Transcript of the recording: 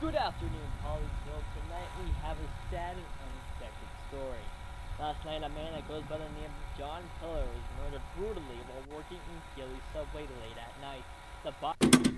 Good afternoon, Hollywood. Tonight we have a sad and unexpected story. Last night, a man that goes by the name of John Pillar was murdered brutally while working in Gilly subway late at night. The body